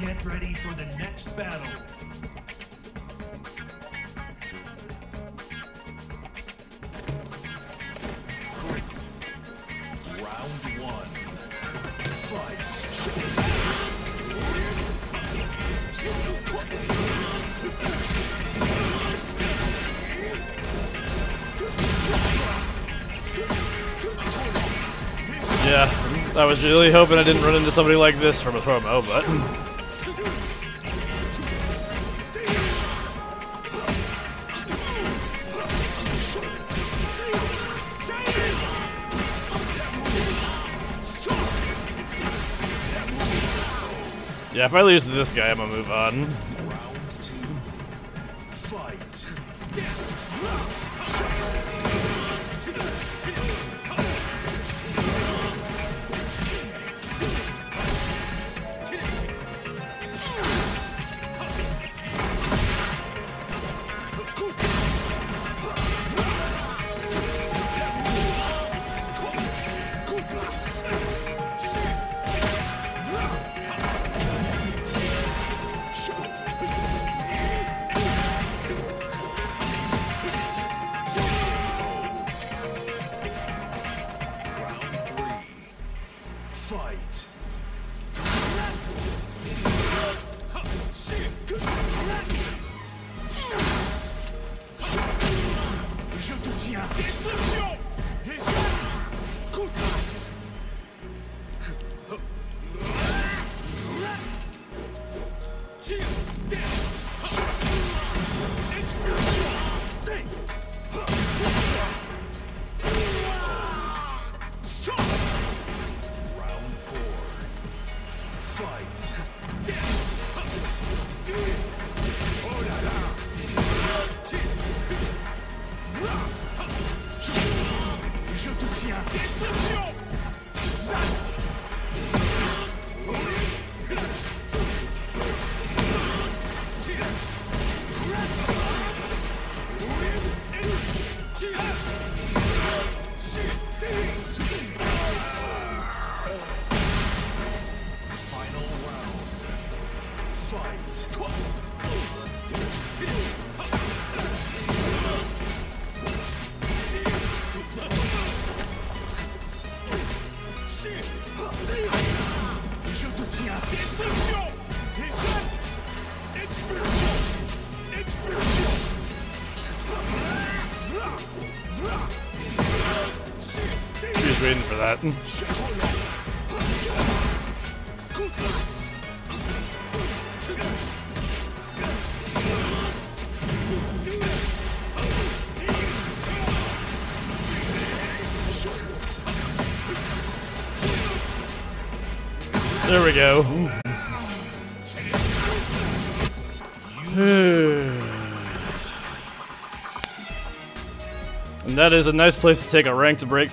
Get ready for the next battle. Round one. Yeah, I was really hoping I didn't run into somebody like this from a promo, but yeah, if I lose to this guy, I'm gonna move on. Je te tiens. Destruction Coup de grâce. Je Je te tiens. Expulsion. Expulsion. Waiting for that. There we go. Hmm. and that is a nice place to take a ranked break.